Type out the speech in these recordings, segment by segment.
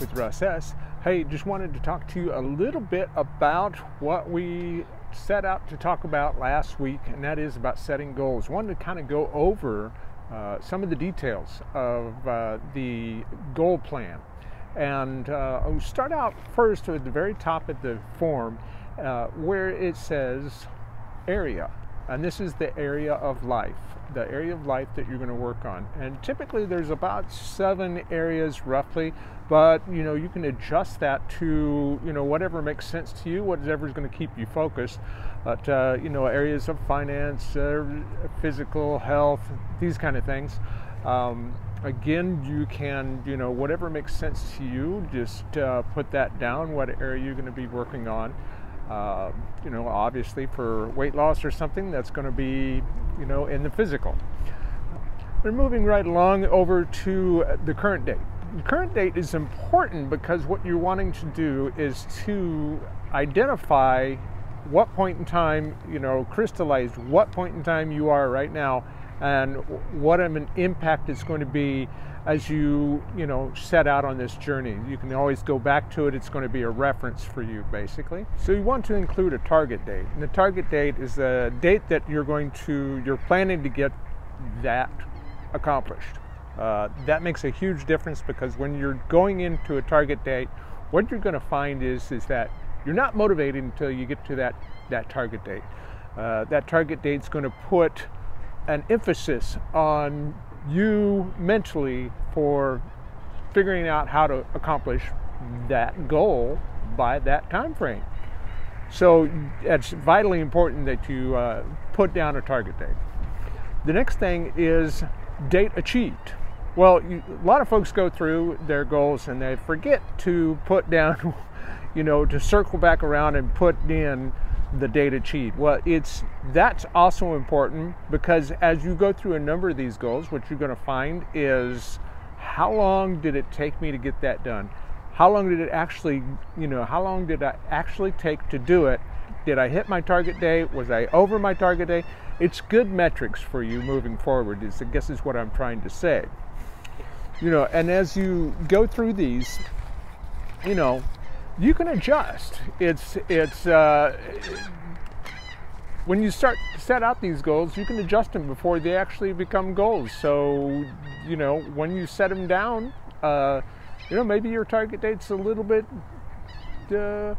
With Russ Hess. Hey, just wanted to talk to you a little bit about what we set out to talk about last week, and that is about setting goals. Wanted to kind of go over uh, some of the details of uh, the goal plan. And uh, I'll start out first at the very top of the form uh, where it says area. And this is the area of life, the area of life that you're going to work on. And typically there's about seven areas roughly, but you know, you can adjust that to, you know, whatever makes sense to you, whatever's going to keep you focused. But, uh, you know, areas of finance, uh, physical health, these kind of things. Um, again, you can, you know, whatever makes sense to you, just uh, put that down, what area you're going to be working on. Uh, you know, obviously for weight loss or something, that's going to be, you know, in the physical. We're moving right along over to the current date. The current date is important because what you're wanting to do is to identify what point in time, you know, crystallize what point in time you are right now and what an impact it's going to be as you you know set out on this journey. You can always go back to it. It's going to be a reference for you basically. So you want to include a target date and the target date is a date that you're going to you're planning to get that accomplished. Uh, that makes a huge difference because when you're going into a target date what you're going to find is is that you're not motivated until you get to that that target date. Uh, that target date is going to put an emphasis on you mentally for figuring out how to accomplish that goal by that time frame. So it's vitally important that you uh, put down a target date. The next thing is date achieved. Well, you, a lot of folks go through their goals and they forget to put down, you know, to circle back around and put in the data cheat? Well, it's that's also important because as you go through a number of these goals, what you're going to find is how long did it take me to get that done? How long did it actually, you know, how long did I actually take to do it? Did I hit my target date? Was I over my target date? It's good metrics for you moving forward. Is I guess is what I'm trying to say. You know, and as you go through these, you know, you can adjust. It's it's uh, when you start set out these goals, you can adjust them before they actually become goals. So you know when you set them down, uh, you know maybe your target date's a little bit uh,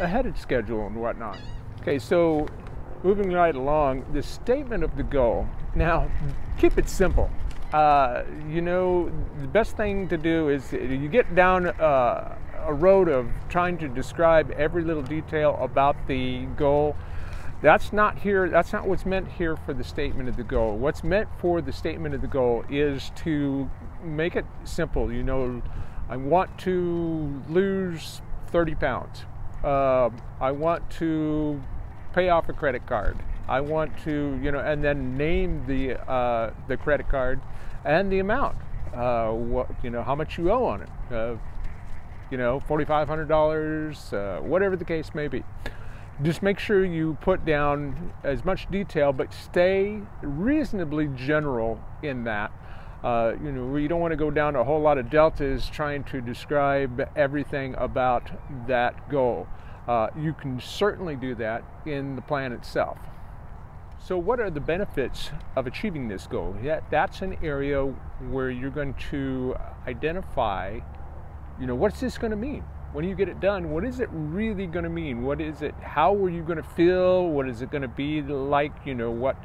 ahead of schedule and whatnot. Okay, so moving right along, the statement of the goal. Now, keep it simple. Uh, you know, the best thing to do is you get down uh, a road of trying to describe every little detail about the goal. That's not here, that's not what's meant here for the statement of the goal. What's meant for the statement of the goal is to make it simple. You know, I want to lose 30 pounds. Uh, I want to pay off a credit card. I want to, you know, and then name the uh, the credit card and the amount. Uh, what, you know, how much you owe on it. You know, $4,500, uh, whatever the case may be. Just make sure you put down as much detail, but stay reasonably general in that. Uh, you know, you don't want to go down a whole lot of deltas trying to describe everything about that goal. Uh, you can certainly do that in the plan itself. So, what are the benefits of achieving this goal? That's an area where you're going to identify you know, what's this going to mean? When you get it done, what is it really going to mean? What is it? How are you going to feel? What is it going to be like? You know, what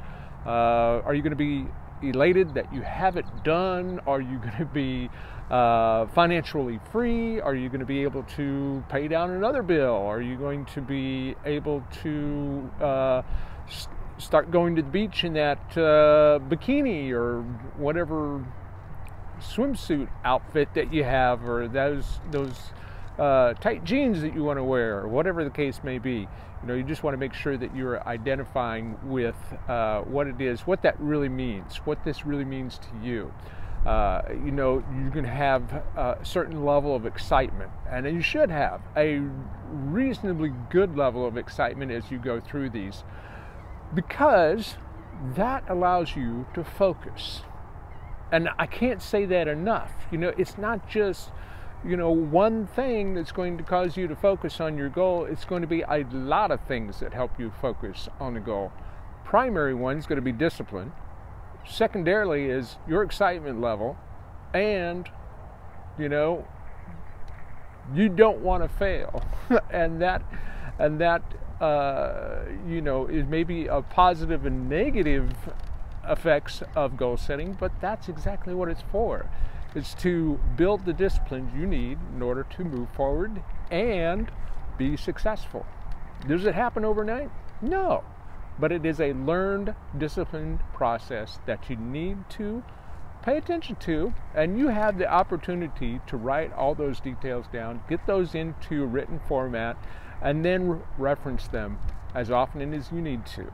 uh, are you going to be elated that you have it done? Are you going to be uh, financially free? Are you going to be able to pay down another bill? Are you going to be able to uh, start going to the beach in that uh, bikini or whatever swimsuit outfit that you have or those those uh, tight jeans that you want to wear or whatever the case may be. You know you just want to make sure that you're identifying with uh, what it is what that really means what this really means to you. Uh, you know you can have a certain level of excitement and you should have a reasonably good level of excitement as you go through these because that allows you to focus and I can't say that enough. You know, it's not just you know, one thing that's going to cause you to focus on your goal. It's going to be a lot of things that help you focus on the goal. Primary one is going to be discipline. Secondarily is your excitement level, and you know, you don't want to fail, and that, and that, uh, you know, is maybe a positive and negative effects of goal setting, but that's exactly what it's for. It's to build the disciplines you need in order to move forward and be successful. Does it happen overnight? No. But it is a learned, disciplined process that you need to pay attention to, and you have the opportunity to write all those details down, get those into written format, and then reference them as often as you need to.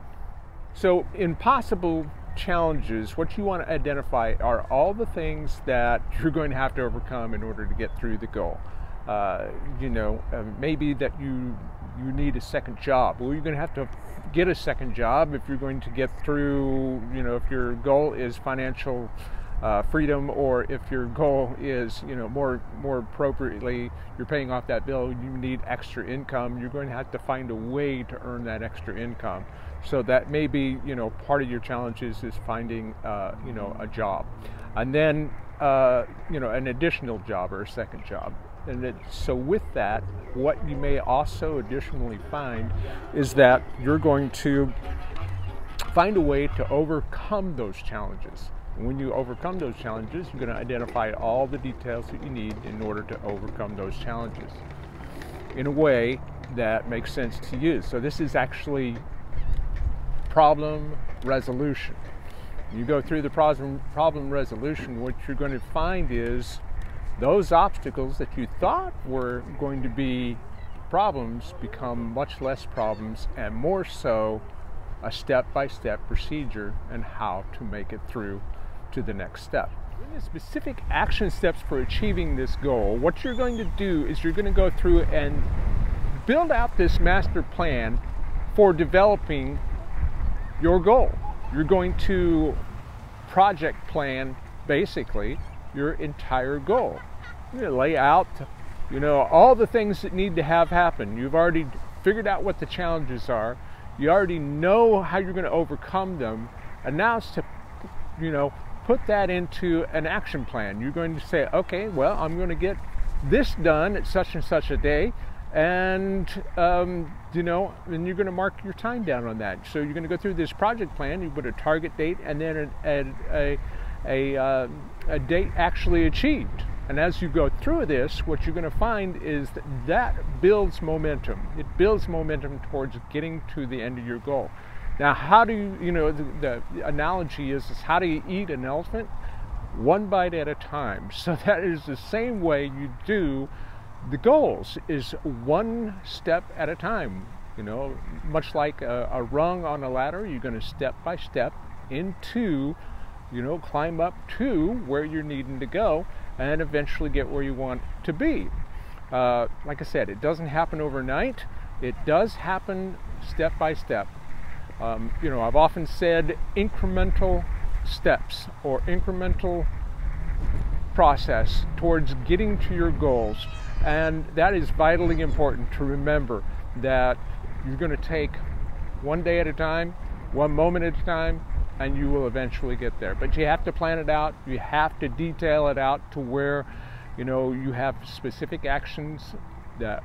So, impossible challenges, what you want to identify are all the things that you're going to have to overcome in order to get through the goal. Uh, you know, uh, maybe that you you need a second job. Well, you're going to have to get a second job if you're going to get through. You know, if your goal is financial uh, freedom, or if your goal is, you know, more more appropriately, you're paying off that bill. You need extra income. You're going to have to find a way to earn that extra income. So that may be, you know, part of your challenges is finding, uh, you know, a job, and then, uh, you know, an additional job or a second job. And it, so with that, what you may also additionally find is that you're going to find a way to overcome those challenges. And when you overcome those challenges, you're going to identify all the details that you need in order to overcome those challenges in a way that makes sense to you. So this is actually problem resolution. You go through the problem, problem resolution, what you're going to find is those obstacles that you thought were going to be problems become much less problems and more so a step by step procedure and how to make it through to the next step. In the specific action steps for achieving this goal, what you're going to do is you're going to go through and build out this master plan for developing your goal. You're going to project plan basically your entire goal. To lay out, you know, all the things that need to have happen. You've already figured out what the challenges are. You already know how you're going to overcome them. And now it's to, you know, put that into an action plan. You're going to say, okay, well, I'm going to get this done at such and such a day and um, you know, and you're going to mark your time down on that. So you're going to go through this project plan. You put a target date and then a a a, uh, a date actually achieved. And as you go through this, what you're going to find is that that builds momentum. It builds momentum towards getting to the end of your goal. Now, how do you, you know, the, the analogy is, is how do you eat an elephant? One bite at a time. So that is the same way you do the goals is one step at a time. You know, much like a, a rung on a ladder, you're going to step by step into, you know, climb up to where you're needing to go and eventually get where you want to be. Uh, like I said, it doesn't happen overnight. It does happen step by step. Um, you know, I've often said incremental steps or incremental process towards getting to your goals and that is vitally important to remember that you're going to take one day at a time, one moment at a time, and you will eventually get there. But you have to plan it out, you have to detail it out to where you know you have specific actions that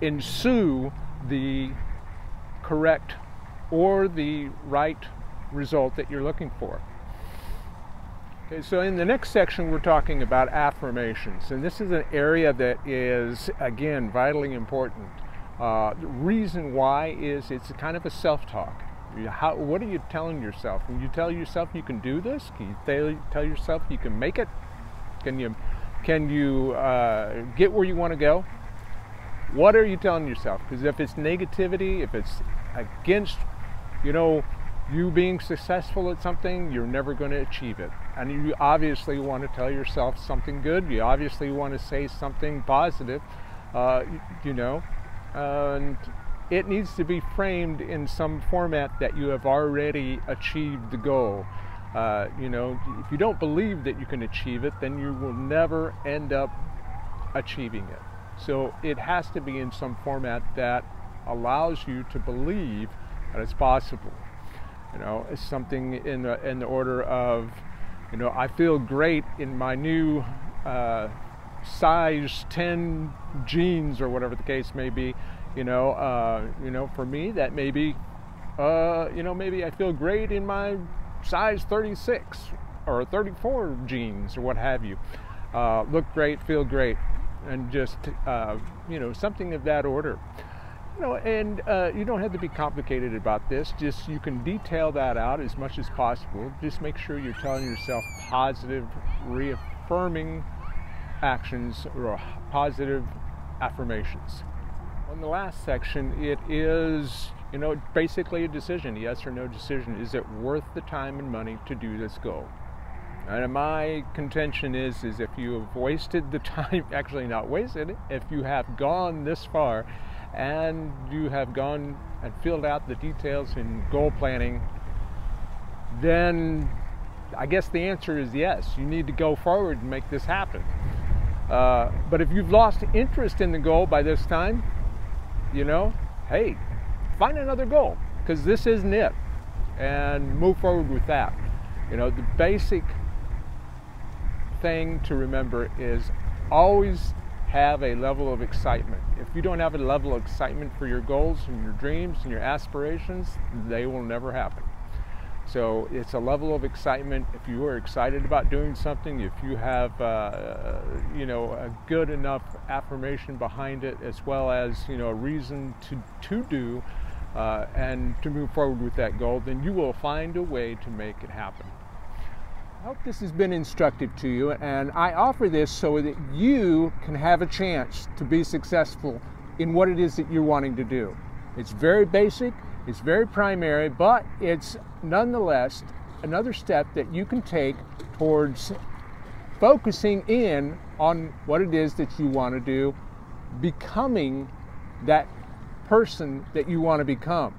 ensue the correct or the right result that you're looking for. Okay, so in the next section, we're talking about affirmations, and this is an area that is, again, vitally important. Uh, the reason why is it's kind of a self-talk. What are you telling yourself? When you tell yourself you can do this, can you tell, tell yourself you can make it? Can you, can you uh, get where you want to go? What are you telling yourself? Because if it's negativity, if it's against, you know, you being successful at something, you're never going to achieve it. And you obviously want to tell yourself something good. You obviously want to say something positive, uh, you know. And it needs to be framed in some format that you have already achieved the goal. Uh, you know, if you don't believe that you can achieve it, then you will never end up achieving it. So it has to be in some format that allows you to believe that it's possible. You know, it's something in the in the order of, you know, I feel great in my new uh, size 10 jeans or whatever the case may be. You know, uh, you know, for me that may be, uh, you know, maybe I feel great in my size 36 or 34 jeans or what have you. Uh, look great, feel great, and just uh, you know something of that order. You know, and uh, you don't have to be complicated about this. Just you can detail that out as much as possible. Just make sure you're telling yourself positive, reaffirming actions or positive affirmations. On the last section, it is you know basically a decision, yes or no decision. Is it worth the time and money to do this goal? And my contention is, is if you have wasted the time, actually not wasted, if you have gone this far and you have gone and filled out the details in goal planning, then I guess the answer is yes. You need to go forward and make this happen. Uh, but if you've lost interest in the goal by this time, you know, hey, find another goal because this isn't it and move forward with that. You know, the basic thing to remember is always have a level of excitement. If you don't have a level of excitement for your goals and your dreams and your aspirations, they will never happen. So it's a level of excitement. If you are excited about doing something, if you have, uh, you know, a good enough affirmation behind it, as well as you know a reason to to do uh, and to move forward with that goal, then you will find a way to make it happen. I hope this has been instructive to you, and I offer this so that you can have a chance to be successful in what it is that you're wanting to do. It's very basic, it's very primary, but it's nonetheless another step that you can take towards focusing in on what it is that you want to do, becoming that person that you want to become.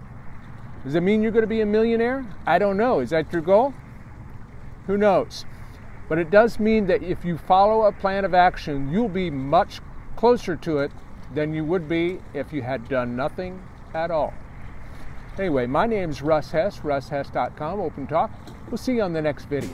Does it mean you're going to be a millionaire? I don't know. Is that your goal? Who knows? But it does mean that if you follow a plan of action, you'll be much closer to it than you would be if you had done nothing at all. Anyway, my name is Russ Hess, russhess.com, Open Talk. We'll see you on the next video.